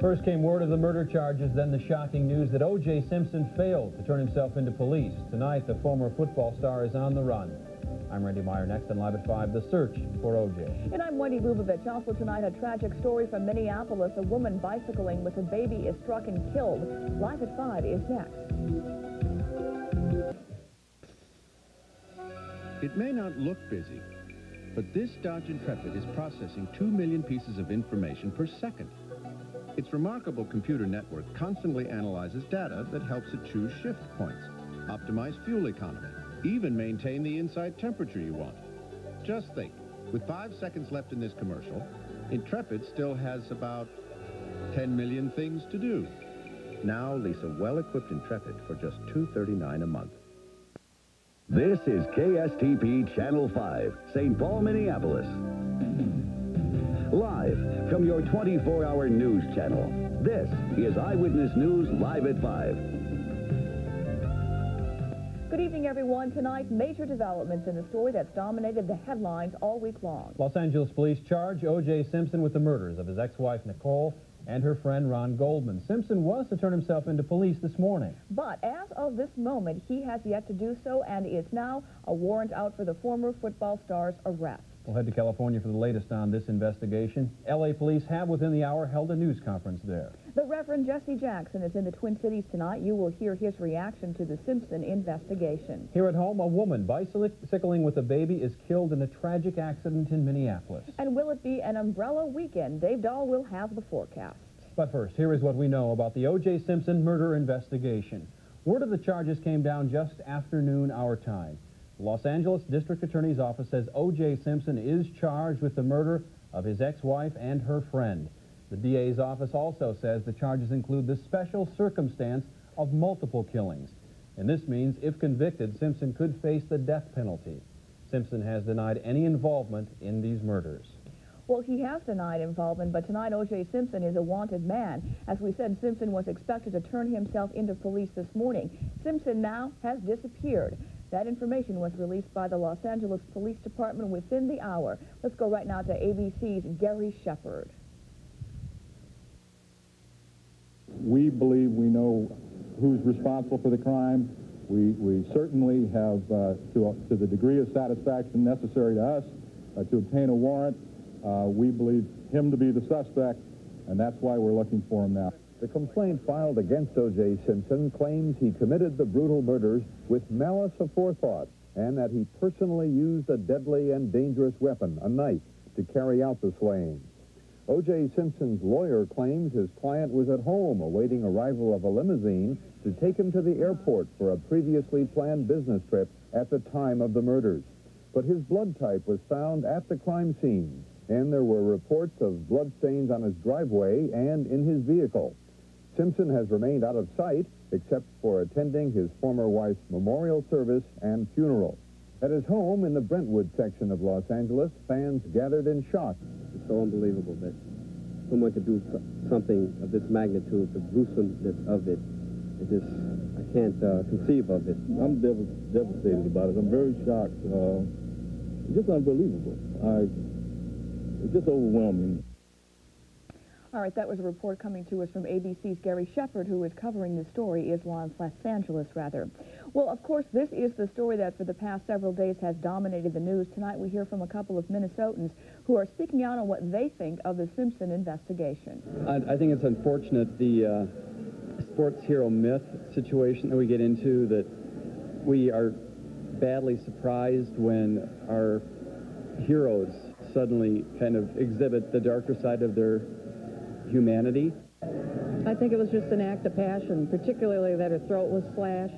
First came word of the murder charges, then the shocking news that O.J. Simpson failed to turn himself into police. Tonight, the former football star is on the run. I'm Randy Meier. Next on Live at 5, The Search for O.J. And I'm Wendy Lubavitch. Also tonight, a tragic story from Minneapolis. A woman bicycling with a baby is struck and killed. Live at 5 is next. It may not look busy, but this Dodge Intrepid is processing 2 million pieces of information per second. Its remarkable computer network constantly analyzes data that helps it choose shift points, optimize fuel economy, even maintain the inside temperature you want. Just think, with five seconds left in this commercial, Intrepid still has about 10 million things to do. Now lease a well-equipped Intrepid for just 239 a month. This is KSTP Channel 5, St. Paul, Minneapolis. Live from your 24-hour news channel, this is Eyewitness News Live at 5. Good evening, everyone. Tonight, major developments in the story that's dominated the headlines all week long. Los Angeles police charge O.J. Simpson with the murders of his ex-wife, Nicole, and her friend Ron Goldman. Simpson was to turn himself into police this morning. But as of this moment, he has yet to do so and is now a warrant out for the former football star's arrest. We'll head to California for the latest on this investigation. L.A. police have, within the hour, held a news conference there. The Reverend Jesse Jackson is in the Twin Cities tonight. You will hear his reaction to the Simpson investigation. Here at home, a woman bicycling with a baby is killed in a tragic accident in Minneapolis. And will it be an umbrella weekend? Dave Dahl will have the forecast. But first, here is what we know about the O.J. Simpson murder investigation. Word of the charges came down just after noon our time. Los Angeles District Attorney's Office says O.J. Simpson is charged with the murder of his ex-wife and her friend. The DA's office also says the charges include the special circumstance of multiple killings. And this means, if convicted, Simpson could face the death penalty. Simpson has denied any involvement in these murders. Well, he has denied involvement, but tonight O.J. Simpson is a wanted man. As we said, Simpson was expected to turn himself into police this morning. Simpson now has disappeared. That information was released by the Los Angeles Police Department within the hour. Let's go right now to ABC's Gary Shepard. We believe we know who's responsible for the crime. We, we certainly have, uh, to, to the degree of satisfaction necessary to us, uh, to obtain a warrant, uh, we believe him to be the suspect, and that's why we're looking for him now. The complaint filed against O.J. Simpson claims he committed the brutal murders with malice aforethought and that he personally used a deadly and dangerous weapon, a knife, to carry out the slaying. O.J. Simpson's lawyer claims his client was at home awaiting arrival of a limousine to take him to the airport for a previously planned business trip at the time of the murders. But his blood type was found at the crime scene, and there were reports of bloodstains on his driveway and in his vehicle. Simpson has remained out of sight except for attending his former wife's memorial service and funeral. At his home in the Brentwood section of Los Angeles, fans gathered in shock. It's so unbelievable that someone could do something of this magnitude, the gruesomeness of it. It just, I can't uh, conceive of it. I'm dev devastated about it. I'm very shocked. Uh, it's just unbelievable. I, it's just overwhelming. All right, that was a report coming to us from ABC's Gary Shepard, who is covering the story, is Los Angeles, rather. Well, of course, this is the story that for the past several days has dominated the news. Tonight we hear from a couple of Minnesotans who are speaking out on what they think of the Simpson investigation. I, I think it's unfortunate the uh, sports hero myth situation that we get into, that we are badly surprised when our heroes suddenly kind of exhibit the darker side of their humanity. I think it was just an act of passion, particularly that her throat was slashed.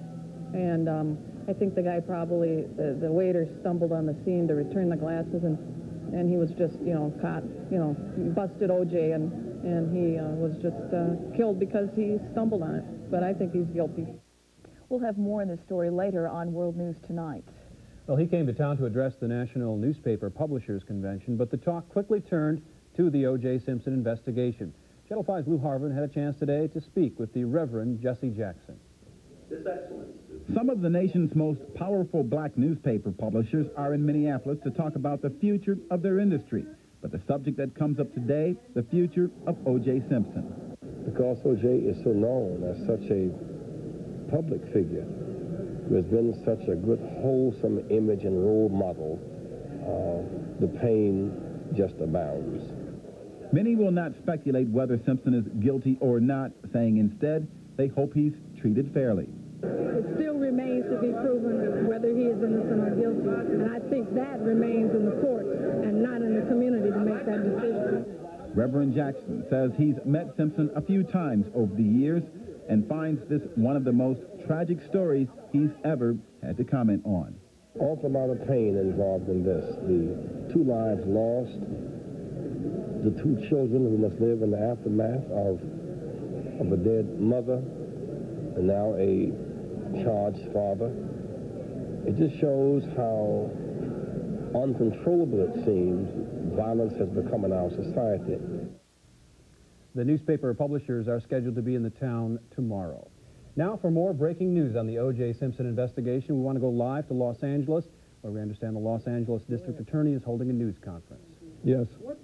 And um, I think the guy probably, the, the, waiter stumbled on the scene to return the glasses, and, and he was just, you know, caught, you know, busted OJ, and, and he uh, was just uh, killed because he stumbled on it. But I think he's guilty. We'll have more in this story later on World News Tonight. Well, he came to town to address the National Newspaper Publishers Convention, but the talk quickly turned to the O.J. Simpson investigation. Channel 5's Lou Harvin had a chance today to speak with the Reverend Jesse Jackson. His Some of the nation's most powerful black newspaper publishers are in Minneapolis to talk about the future of their industry. But the subject that comes up today, the future of O.J. Simpson. because O.J. is so known as such a public figure who has been such a good, wholesome image and role model, uh, the pain just abounds. Many will not speculate whether Simpson is guilty or not, saying instead they hope he's treated fairly. It still remains to be proven whether he is innocent or guilty, and I think that remains in the court and not in the community to make that decision. Reverend Jackson says he's met Simpson a few times over the years and finds this one of the most tragic stories he's ever had to comment on. Awful amount of pain involved in this. The two lives lost, the two children who must live in the aftermath of, of a dead mother and now a charged father. It just shows how uncontrollable it seems violence has become in our society. The newspaper publishers are scheduled to be in the town tomorrow. Now for more breaking news on the O.J. Simpson investigation, we want to go live to Los Angeles, where we understand the Los Angeles District Attorney is holding a news conference. Yes. What, specific, what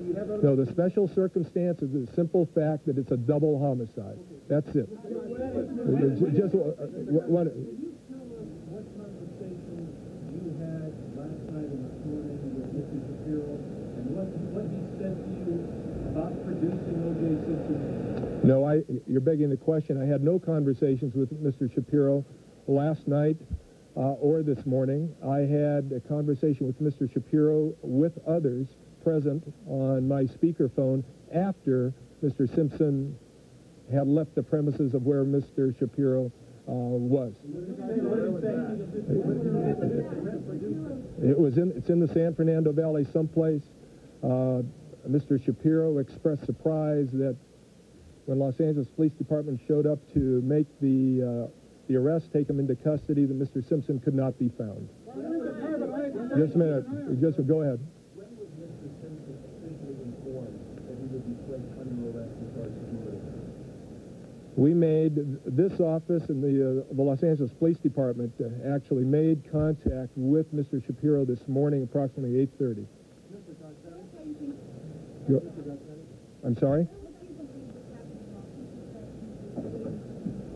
you. No, the special circumstance is the simple fact that it's a double homicide. That's it. Just uh, what, conversations you had last night in the morning with Mr. Shapiro and what, you said to you about prejudice No, I, you're begging the question. I had no conversations with Mr. Shapiro last night or this morning. I had a conversation with Mr. Shapiro with others present on my speakerphone after Mr. Simpson had left the premises of where Mr. Shapiro uh, was. It was in, it's in the San Fernando Valley someplace. Uh, Mr. Shapiro expressed surprise that when Los Angeles Police Department showed up to make the uh, the arrest, take him into custody, that Mr. Simpson could not be found. Just a minute. Just go ahead. We made, this office and the, uh, the Los Angeles Police Department uh, actually made contact with Mr. Shapiro this morning approximately 8.30. I'm sorry?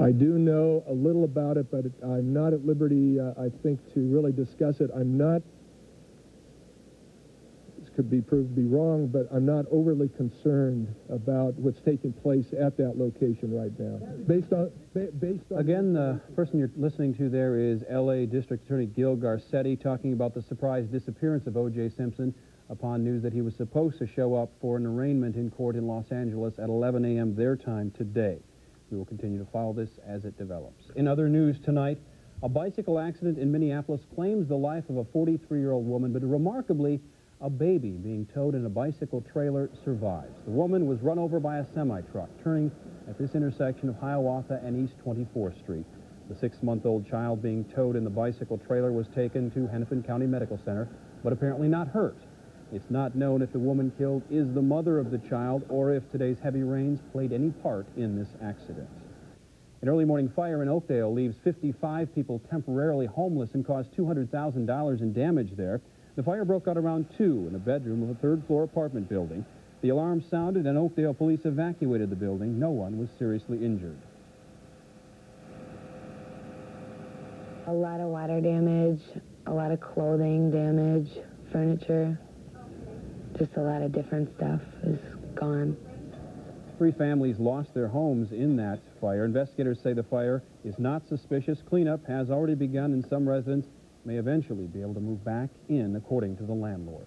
I do know a little about it, but I'm not at liberty, uh, I think, to really discuss it. I'm not, this could be proved to be wrong, but I'm not overly concerned about what's taking place at that location right now. Based on, ba based on... Again, the person you're listening to there is L.A. District Attorney Gil Garcetti talking about the surprise disappearance of O.J. Simpson upon news that he was supposed to show up for an arraignment in court in Los Angeles at 11 a.m. their time today. We will continue to follow this as it develops. In other news tonight, a bicycle accident in Minneapolis claims the life of a 43-year-old woman, but remarkably, a baby being towed in a bicycle trailer survives. The woman was run over by a semi-truck turning at this intersection of Hiawatha and East 24th Street. The six-month-old child being towed in the bicycle trailer was taken to Hennepin County Medical Center, but apparently not hurt. It's not known if the woman killed is the mother of the child or if today's heavy rains played any part in this accident. An early morning fire in Oakdale leaves 55 people temporarily homeless and caused $200,000 in damage there. The fire broke out around 2 in a bedroom of a third-floor apartment building. The alarm sounded and Oakdale police evacuated the building. No one was seriously injured. A lot of water damage, a lot of clothing damage, furniture just a lot of different stuff is gone. Three families lost their homes in that fire. Investigators say the fire is not suspicious. Cleanup has already begun and some residents may eventually be able to move back in according to the landlord.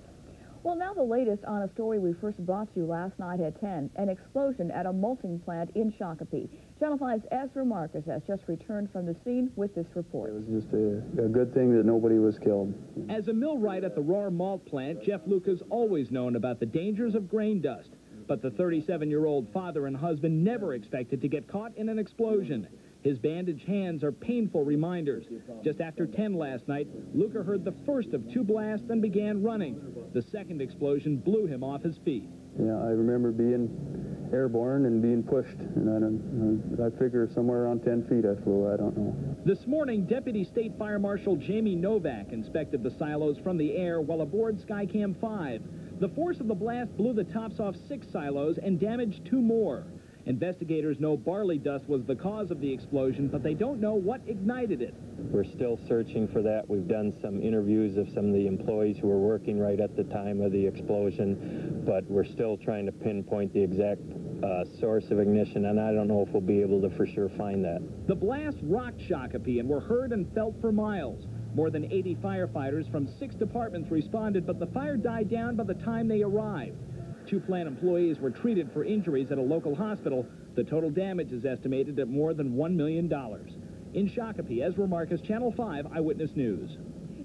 Well, now the latest on a story we first brought to you last night at 10, an explosion at a malting plant in Shakopee. Channel 5's Ezra Marcus has just returned from the scene with this report. It was just a, a good thing that nobody was killed. As a millwright at the Rahr malt plant, Jeff Luca's always known about the dangers of grain dust. But the 37-year-old father and husband never expected to get caught in an explosion. His bandaged hands are painful reminders. Just after 10 last night, Luca heard the first of two blasts and began running. The second explosion blew him off his feet. Yeah, I remember being airborne and being pushed, and I don't, I figure somewhere around 10 feet I flew, I don't know. This morning, Deputy State Fire Marshal Jamie Novak inspected the silos from the air while aboard Skycam 5. The force of the blast blew the tops off six silos and damaged two more. Investigators know barley dust was the cause of the explosion, but they don't know what ignited it. We're still searching for that. We've done some interviews of some of the employees who were working right at the time of the explosion, but we're still trying to pinpoint the exact uh, source of ignition, and I don't know if we'll be able to for sure find that. The blast rocked Shakopee and were heard and felt for miles. More than 80 firefighters from six departments responded, but the fire died down by the time they arrived. Two plant employees were treated for injuries at a local hospital. The total damage is estimated at more than $1 million. In Shakopee, Ezra Marcus, Channel 5 Eyewitness News.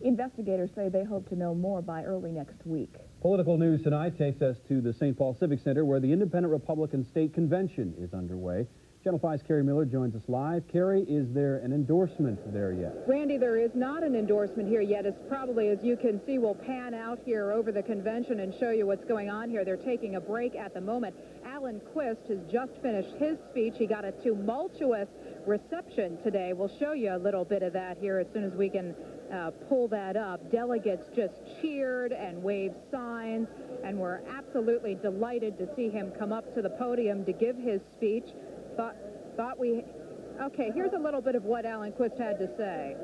Investigators say they hope to know more by early next week. Political news tonight takes us to the St. Paul Civic Center where the Independent Republican State Convention is underway. Channel 5's Carrie Miller joins us live. Carrie, is there an endorsement there yet? Randy, there is not an endorsement here yet. It's probably, as you can see, we'll pan out here over the convention and show you what's going on here. They're taking a break at the moment. Allen Quist has just finished his speech. He got a tumultuous reception today. We'll show you a little bit of that here as soon as we can uh, pull that up. Delegates just cheered and waved signs, and we're absolutely delighted to see him come up to the podium to give his speech. Thought, thought we... Okay, here's a little bit of what Allen Quist had to say.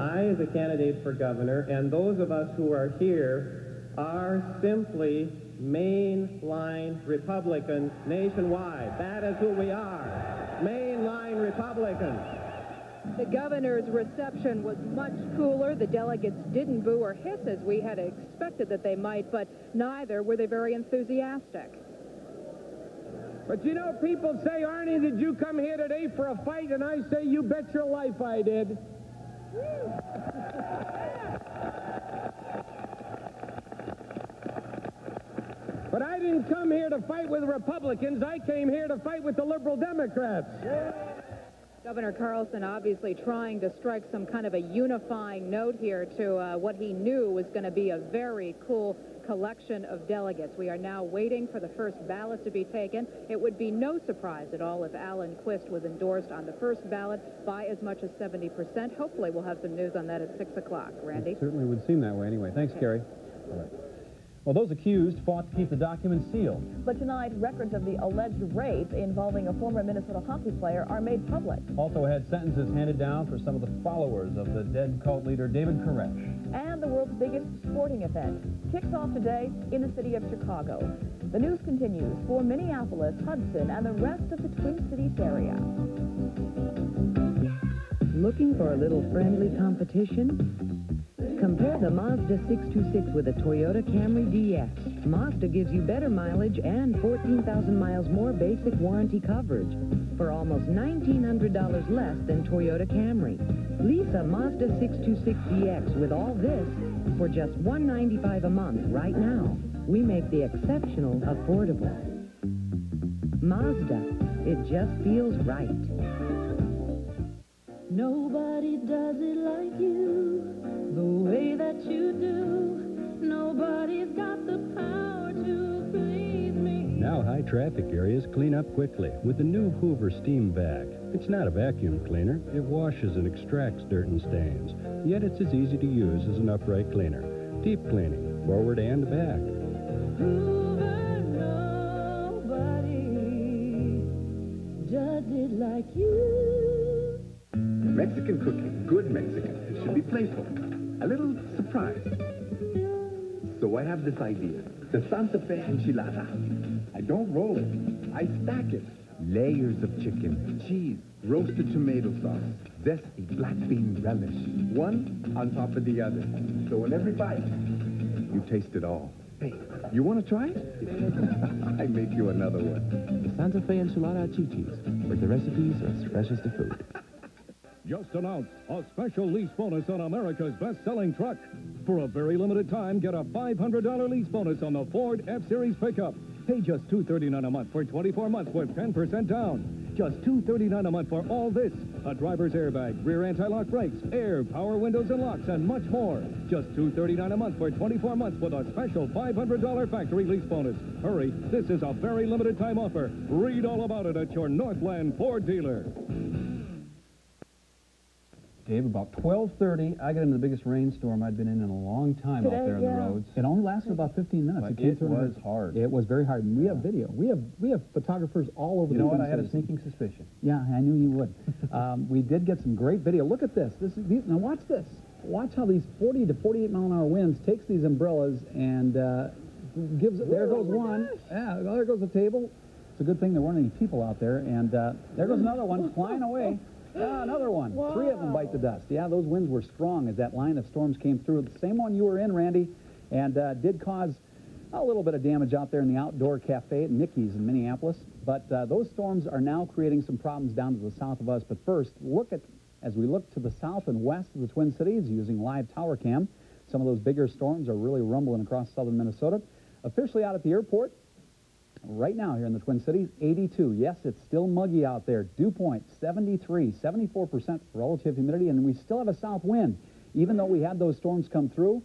I, as a candidate for governor, and those of us who are here are simply mainline Republicans nationwide. That is who we are, mainline Republicans. The governor's reception was much cooler. The delegates didn't boo or hiss as we had expected that they might, but neither were they very enthusiastic. But you know, people say, Arne, did you come here today for a fight? And I say, you bet your life I did. But I didn't come here to fight with Republicans. I came here to fight with the liberal Democrats. Governor Carlson obviously trying to strike some kind of a unifying note here to uh, what he knew was going to be a very cool collection of delegates. We are now waiting for the first ballot to be taken. It would be no surprise at all if Allen Quist was endorsed on the first ballot by as much as 70%. Hopefully we'll have some news on that at 6 o'clock. Randy? It certainly would seem that way anyway. Thanks, Carrie. All right. Well, those accused fought to keep the documents sealed. But tonight, records of the alleged rape involving a former Minnesota hockey player are made public. Also had sentences handed down for some of the followers of the dead cult leader David Koresh. And the world's biggest sporting event kicks off today in the city of Chicago. The news continues for Minneapolis, Hudson, and the rest of the Twin Cities area. Looking for a little friendly competition? Compare the Mazda 626 with a Toyota Camry DX. Mazda gives you better mileage and 14,000 miles more basic warranty coverage for almost $1,900 less than Toyota Camry. Lease a Mazda 626 DX with all this for just 195 a month right now. We make the exceptional affordable. Mazda, it just feels right. Nobody does it like you, the way that you do. Nobody's got the power to please me. Now high traffic areas clean up quickly with the new Hoover Steam Vac. It's not a vacuum cleaner. It washes and extracts dirt and stains. Yet it's as easy to use as an upright cleaner. Deep cleaning, forward and back. Hoover, nobody does it like you. Mexican cooking, good Mexican, it should be playful, a little surprise. So I have this idea, the Santa Fe enchilada. I don't roll it, I stack it. Layers of chicken, cheese, roasted tomato sauce, zesty black bean relish, one on top of the other. So in every bite, you taste it all. Hey, you want to try it? I make you another one. The Santa Fe Enchilada at Chi-Chi's, where the recipes are as fresh as the food. Just announced a special lease bonus on America's best-selling truck. For a very limited time, get a $500 lease bonus on the Ford F-Series pickup. Pay just 239 a month for 24 months with 10% down. Just 239 a month for all this. A driver's airbag, rear anti-lock brakes, air, power windows and locks, and much more. Just 239 a month for 24 months with a special $500 factory lease bonus. Hurry, this is a very limited time offer. Read all about it at your Northland Ford dealer. Dave, about 12.30, I got into the biggest rainstorm I'd been in in a long time Today, out there on yeah. the roads. It only lasted about 15 minutes. But came it was hard. It was very hard. And we have video. We have we have photographers all over You the know what? I had a sneaking suspicion. Yeah, I knew you would. um, we did get some great video. Look at this. This is these, now watch this. Watch how these 40 to 48 mile an hour winds takes these umbrellas and uh, gives. There goes one. Yeah, there goes the table. It's a good thing there weren't any people out there. And uh, there goes another one flying away. Yeah, another one. Three of them bite the dust. Yeah, those winds were strong as that line of storms came through. The same one you were in, Randy, and uh, did cause a little bit of damage out there in the outdoor cafe at Mickey's in Minneapolis. But uh, those storms are now creating some problems down to the south of us. But first, look at, as we look to the south and west of the Twin Cities using live tower cam, some of those bigger storms are really rumbling across southern Minnesota. Officially out at the airport, right now here in the Twin Cities, 82. Yes, it's still muggy out there. Dew point, 73, 74% relative humidity, and we still have a south wind. Even though we had those storms come through,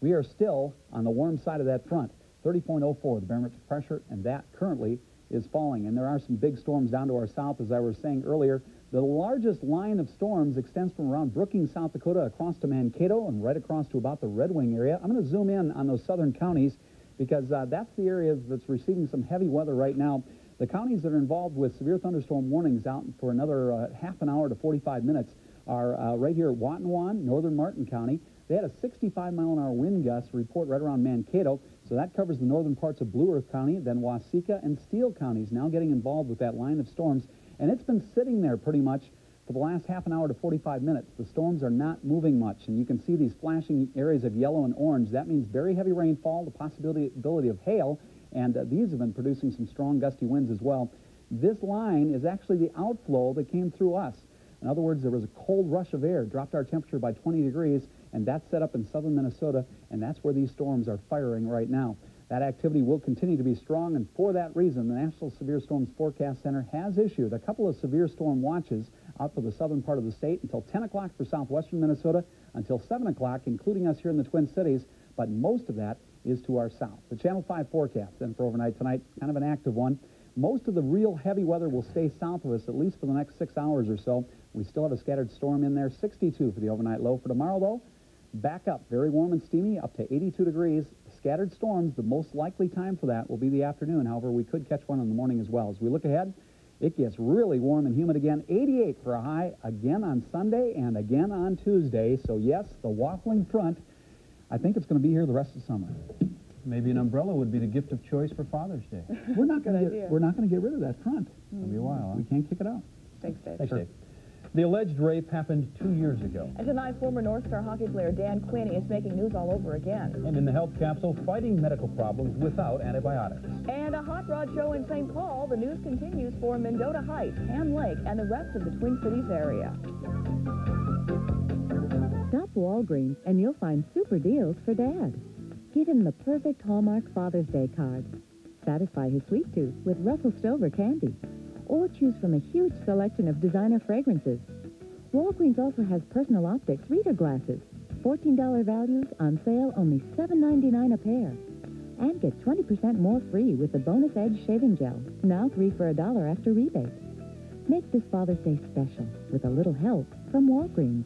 we are still on the warm side of that front. 30.04, the barometric pressure, and that currently is falling. And there are some big storms down to our south, as I was saying earlier. The largest line of storms extends from around Brookings, South Dakota, across to Mankato, and right across to about the Red Wing area. I'm going to zoom in on those southern counties because uh, that's the area that's receiving some heavy weather right now. The counties that are involved with severe thunderstorm warnings out for another uh, half an hour to 45 minutes are uh, right here at Watonwan, northern Martin County. They had a 65 mile an hour wind gust report right around Mankato, so that covers the northern parts of Blue Earth County. Then Waseca and Steele counties now getting involved with that line of storms, and it's been sitting there pretty much for the last half an hour to 45 minutes. The storms are not moving much, and you can see these flashing areas of yellow and orange. That means very heavy rainfall, the possibility of hail, and uh, these have been producing some strong gusty winds as well. This line is actually the outflow that came through us. In other words, there was a cold rush of air, dropped our temperature by 20 degrees, and that's set up in southern Minnesota, and that's where these storms are firing right now. That activity will continue to be strong, and for that reason, the National Severe Storms Forecast Center has issued a couple of severe storm watches out for the southern part of the state until 10 o'clock for southwestern Minnesota, until 7 o'clock, including us here in the Twin Cities, but most of that is to our south. The Channel 5 forecast then for overnight tonight, kind of an active one. Most of the real heavy weather will stay south of us, at least for the next six hours or so. We still have a scattered storm in there, 62 for the overnight low. For tomorrow, though, back up, very warm and steamy, up to 82 degrees. Scattered storms, the most likely time for that will be the afternoon. However, we could catch one in the morning as well. As we look ahead, it gets really warm and humid again. 88 for a high again on Sunday and again on Tuesday. So, yes, the waffling front, I think it's going to be here the rest of summer. Maybe an umbrella would be the gift of choice for Father's Day. We're not going to idea. we're not going to get rid of that front. It'll be a mm-hmm. while, We can't kick it out. Thanks, Dave. Thanks, Dave. The alleged rape happened two years ago. And tonight, former North Star hockey player Dan Quinn is making news all over again. And in the health capsule, fighting medical problems without antibiotics. And a hot rod show in St. Paul. The news continues for Mendota Heights, Ham Lake, and the rest of the Twin Cities area. Stop Walgreens and you'll find super deals for Dad. Get him the perfect Hallmark Father's Day card. Satisfy his sweet tooth with Russell Stover candy. Or choose from a huge selection of designer fragrances. Walgreens also has personal optics reader glasses. $14 values on sale only $7.99 a pair. And get 20% more free with the Bonus Edge shaving gel. Now three for a dollar after rebate. Make this Father's Day special with a little help from Walgreens.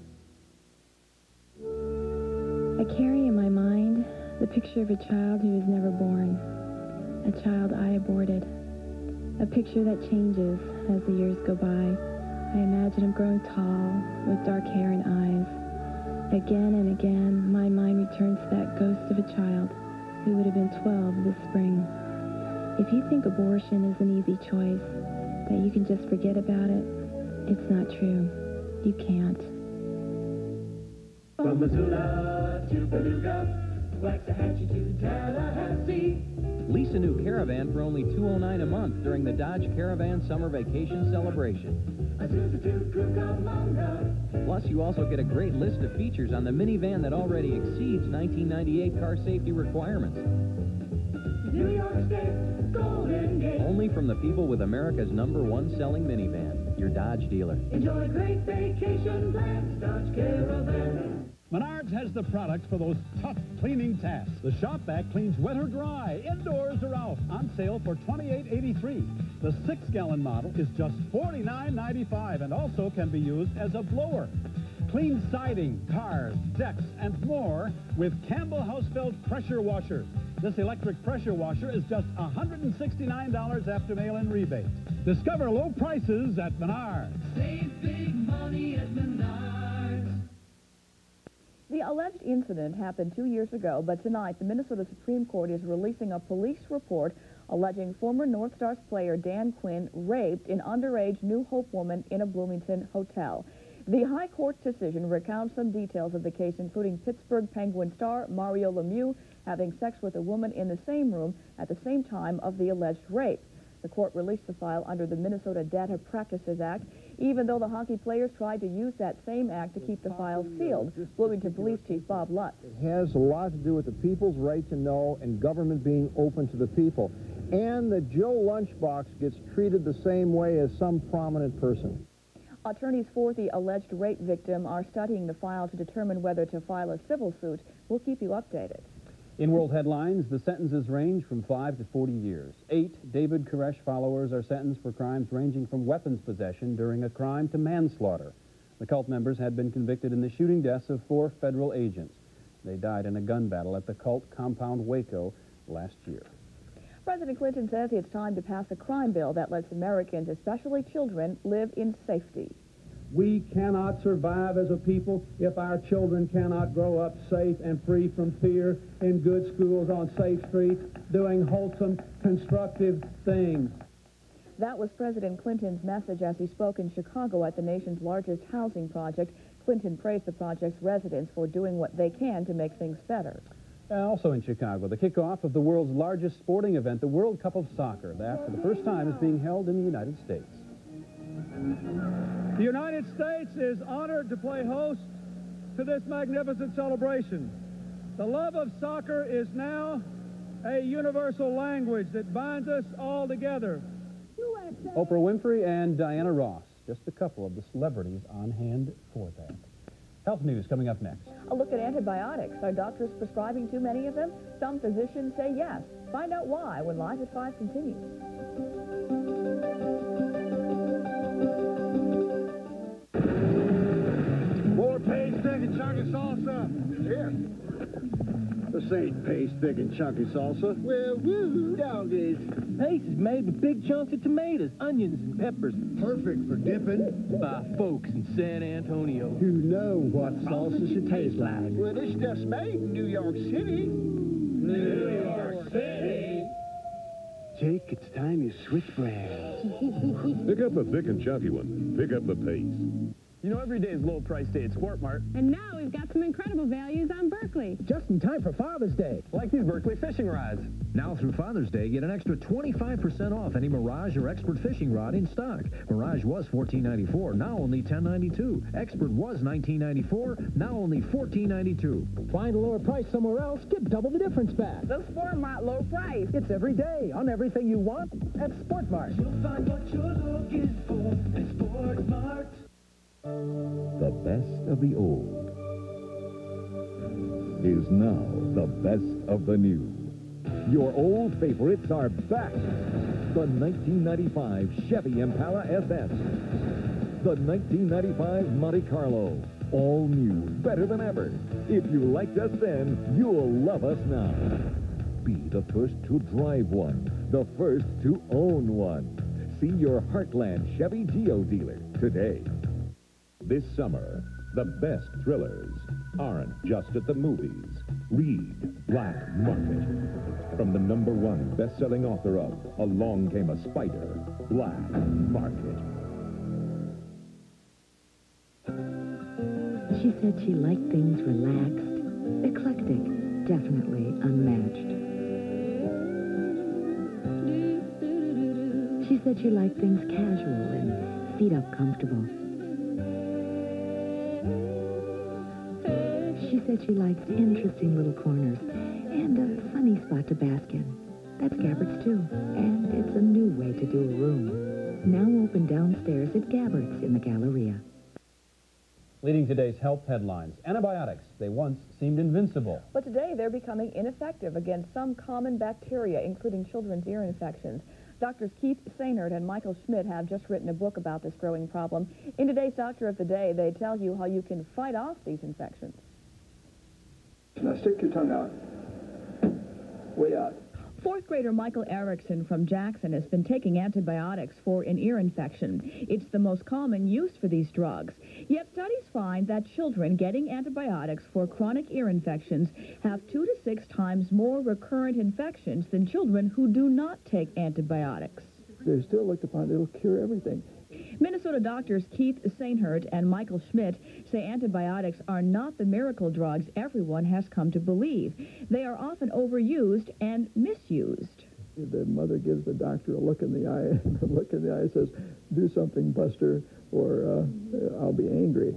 I carry in my mind the picture of a child who was never born, a child I aborted, a picture that changes as the years go by, I imagine him growing tall, with dark hair and eyes. Again and again, my mind returns to that ghost of a child who would have been 12 this spring. If you think abortion is an easy choice, that you can just forget about it, it's not true. You can't. From Missoula to Paducah, Waxahachie to Tallahassee. Lease a new caravan for only 209 a month during the Dodge Caravan Summer Vacation Celebration. Plus, you also get a great list of features on the minivan that already exceeds 1998 car safety requirements. New York State, Golden Gate. Only from the people with America's number one selling minivan, your Dodge dealer. Enjoy great vacation plans, Dodge Caravan. Menards has the products for those tough cleaning tasks. The shop vac cleans wet or dry, indoors or out. On sale for $28.83. The six-gallon model is just $49.95 and also can be used as a blower. Clean siding, cars, decks, and more with Campbell Hausfeld pressure washer. This electric pressure washer is just $169 after mail-in rebate. Discover low prices at Menards. Save big money at Menards. The alleged incident happened two years ago, but tonight the Minnesota Supreme Court is releasing a police report alleging former North Stars player Dan Quinn raped an underage New Hope woman in a Bloomington hotel. The High Court's decision recounts some details of the case, including Pittsburgh Penguin star Mario Lemieux having sex with a woman in the same room at the same time of the alleged rape. The court released the file under the Minnesota Data Practices Act, even though the hockey players tried to use that same act to keep the file sealed. Bloomington Police Chief Bob Lutz. It has a lot to do with the people's right to know and government being open to the people. And that Joe Lunchbox gets treated the same way as some prominent person. Attorneys for the alleged rape victim are studying the file to determine whether to file a civil suit. We'll keep you updated. In world headlines, the sentences range from 5 to 40 years. Eight David Koresh followers are sentenced for crimes ranging from weapons possession during a crime to manslaughter. The cult members had been convicted in the shooting deaths of four federal agents. They died in a gun battle at the cult compound Waco last year. President Clinton says it's time to pass a crime bill that lets Americans, especially children, live in safety. We cannot survive as a people if our children cannot grow up safe and free from fear in good schools on safe streets, doing wholesome, constructive things. That was President Clinton's message as he spoke in Chicago at the nation's largest housing project. Clinton praised the project's residents for doing what they can to make things better. Uh, also in Chicago, the kickoff of the world's largest sporting event, the World Cup of Soccer. That, for the first time, is being held in the United States. The United States is honored to play host to this magnificent celebration. The love of soccer is now a universal language that binds us all together. Oprah Winfrey and Diana Ross, just a couple of the celebrities on hand for that. Health news coming up next. A look at antibiotics. Are doctors prescribing too many of them? Some physicians say yes. Find out why when Live at 5 continues. Chunky salsa. Here. This ain't Pace, thick, and chunky salsa. Well, woo, doggies. Pace is made with big chunks of tomatoes, onions, and peppers. Perfect for dipping. By folks in San Antonio. Who know what salsa should taste like. Well, this stuff's made in New York City. New York City. Jake, it's time you switch brands. Pick up the thick and chunky one. Pick up the pace. You know, every day is low price day at Sport Mart. And now we've got some incredible values on Berkley. Just in time for Father's Day. Like these Berkley fishing rods. Now through Father's Day, get an extra 25% off any Mirage or Expert fishing rod in stock. Mirage was $14.94, now only $10.92. Expert was $19.94, now only $14.92. Find a lower price somewhere else, get double the difference back. The Sport Mart low price. It's every day on everything you want at Sport Mart. You'll find what you're looking for at Sport Mart. The best of the old is now the best of the new. Your old favorites are back. The 1995 Chevy Impala SS. The 1995 Monte Carlo. All new, better than ever. If you liked us then, you'll love us now. Be the first to drive one, the first to own one. See your Heartland Chevy Geo dealer. today. This summer, the best thrillers aren't just at the movies. Read Black Market. From the number one best-selling author of Along Came a Spider, Black Market. She said she liked things relaxed, eclectic, definitely unmatched. She said she liked things casual and feet up comfortable. Said she liked interesting little corners and a funny spot to bask in. That's Gabbert's too, and it's a new way to do a room. Now open downstairs at Gabbert's in the Galleria. Leading today's health headlines, antibiotics. They once seemed invincible. But today they're becoming ineffective against some common bacteria, including children's ear infections. Doctors Keith Sehnert and Michael Schmidt have just written a book about this growing problem. In today's Doctor of the Day, they tell you how you can fight off these infections. Now stick your tongue out. Way out. Fourth grader Michael Erickson from Jackson has been taking antibiotics for an ear infection. It's the most common use for these drugs. Yet studies find that children getting antibiotics for chronic ear infections have two to six times more recurrent infections than children who do not take antibiotics. They still look upon it'll cure everything. Minnesota doctors Keith Sehnert and Michael Schmidt say antibiotics are not the miracle drugs everyone has come to believe. They are often overused and misused. The mother gives the doctor a look in the eye, and the look in the eye says, do something, Buster, or uh, I'll be angry.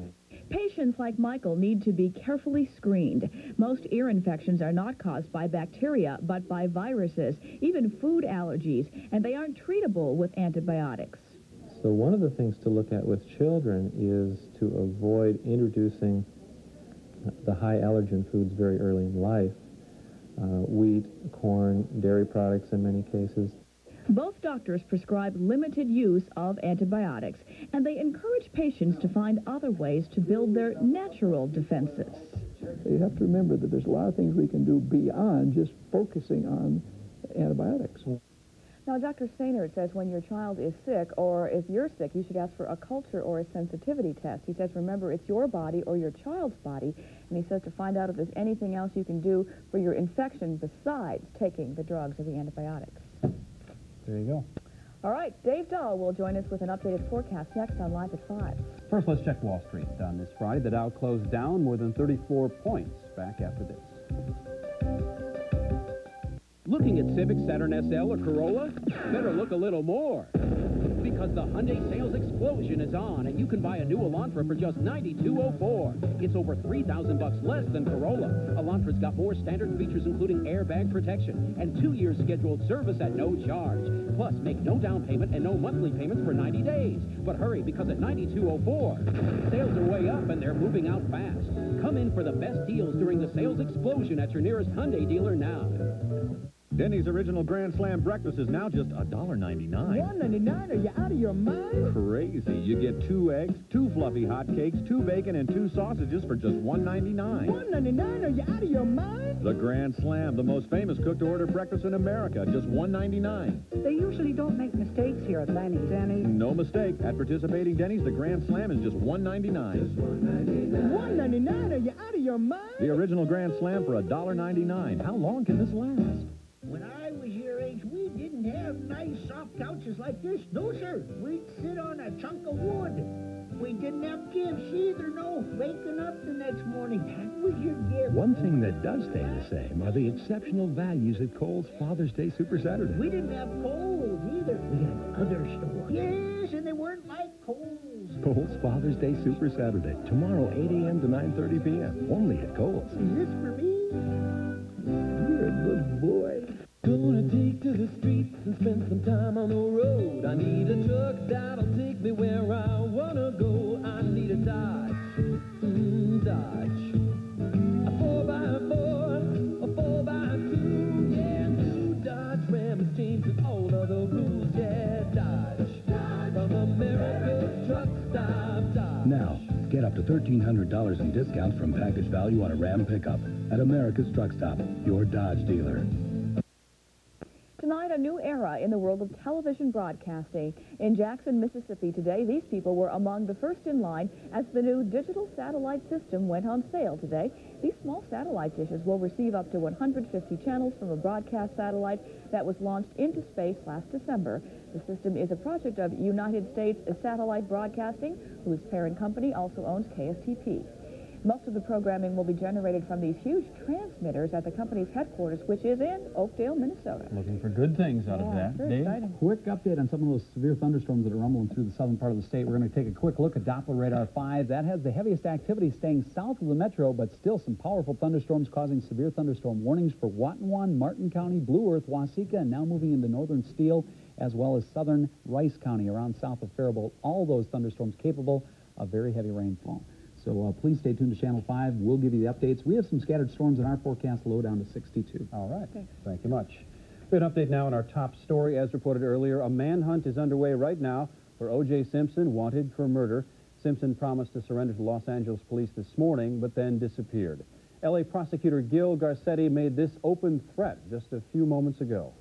Patients like Michael need to be carefully screened. Most ear infections are not caused by bacteria, but by viruses, even food allergies, and they aren't treatable with antibiotics. So one of the things to look at with children is to avoid introducing the high allergen foods very early in life. Uh, wheat, corn, dairy products in many cases. Both doctors prescribe limited use of antibiotics, and they encourage patients to find other ways to build their natural defenses. You have to remember that there's a lot of things we can do beyond just focusing on antibiotics. Now, Dr. Sehnert says when your child is sick, or if you're sick, you should ask for a culture or a sensitivity test. He says, remember, it's your body or your child's body, and he says to find out if there's anything else you can do for your infection besides taking the drugs or the antibiotics. There you go. All right, Dave Dahl will join us with an updated forecast next on Live at 5. First, let's check Wall Street. On this Friday, the Dow closed down more than 34 points. Back after this. Looking at Civic, Saturn SL, or Corolla? Better look a little more. Because the Hyundai sales explosion is on, and you can buy a new Elantra for just $92.04. It's over 3000 bucks less than Corolla. Elantra's got more standard features, including airbag protection and two years scheduled service at no charge. Plus, make no down payment and no monthly payments for 90 days. But hurry, because at $92.04, sales are way up and they're moving out fast. Come in for the best deals during the sales explosion at your nearest Hyundai dealer now. Denny's original Grand Slam breakfast is now just $1.99. $1.99? Are you out of your mind? Crazy. You get two eggs, two fluffy hot cakes, two bacon, and two sausages for just $1.99. $1.99? Are you out of your mind? The Grand Slam, the most famous cooked-to-order breakfast in America, just $1.99. They usually don't make mistakes here at Denny's, Denny. No mistake. At participating Denny's, the Grand Slam is just $1.99. $1.99? Are you out of your mind? The original Grand Slam for $1.99. How long can this last? When I was your age, we didn't have nice soft couches like this. No, sir. We'd sit on a chunk of wood. We didn't have gifts either, no. Waking up the next morning, that was your gift. One thing that does stay the same are the exceptional values at Kohl's Father's Day Super Saturday. We didn't have Kohl's either. We had other stores. Yes, and they weren't like Kohl's. Kohl's Father's Day Super Saturday, tomorrow 8 a.m. to 9.30 p.m. Only at Kohl's. Is this for me? The streets and spend some time on the road. I need a truck that'll take me where I wanna go. I need a Dodge, mm, Dodge. A four by four, a four by two, yeah, new Dodge Ram changes all of the rules, yeah, Dodge. From America's truck stop, Dodge. Now, get up to $1,300 in discounts from package value on a Ram pickup at America's Truck Stop, your Dodge dealer. Era in the world of television broadcasting. In Jackson, Mississippi today, these people were among the first in line as the new digital satellite system went on sale today. These small satellite dishes will receive up to 150 channels from a broadcast satellite that was launched into space last December. The system is a project of United States Satellite Broadcasting, whose parent company also owns KSTP. Most of the programming will be generated from these huge transmitters at the company's headquarters, which is in Oakdale, Minnesota. Looking for good things out Yeah, of that. very Dave? exciting. Quick update on some of those severe thunderstorms that are rumbling through the southern part of the state. We're going to take a quick look at Doppler Radar 5. That has the heaviest activity staying south of the metro, but still some powerful thunderstorms causing severe thunderstorm warnings for Watonwan, Martin County, Blue Earth, Waseca, and now moving into northern Steele, as well as southern Rice County around south of Faribault. All those thunderstorms capable of very heavy rainfall. So uh, please stay tuned to Channel 5. We'll give you the updates. We have some scattered storms in our forecast, low down to 62. All right. Thank you much. We have an update now on our top story. As reported earlier, a manhunt is underway right now for O.J. Simpson, wanted for murder. Simpson promised to surrender to Los Angeles police this morning, but then disappeared. L.A. prosecutor Gil Garcetti made this open threat just a few moments ago.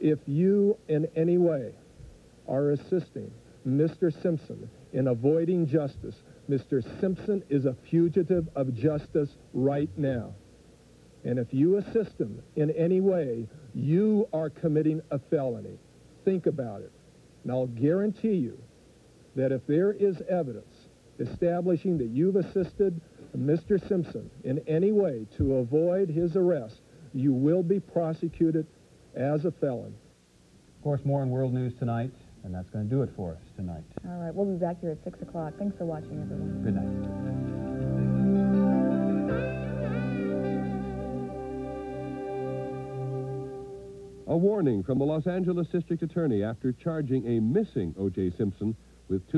If you in any way are assisting Mr. Simpson in avoiding justice, Mr. Simpson is a fugitive of justice right now. And if you assist him in any way, you are committing a felony. Think about it. And I'll guarantee you that if there is evidence establishing that you've assisted Mr. Simpson in any way to avoid his arrest, you will be prosecuted as a felon. Of course, more in world news tonight, and that's going to do it for us tonight. All right, we'll be back here at 6 o'clock. Thanks for watching, everyone. Good night. A warning from the Los Angeles District Attorney after charging a missing O.J. Simpson with two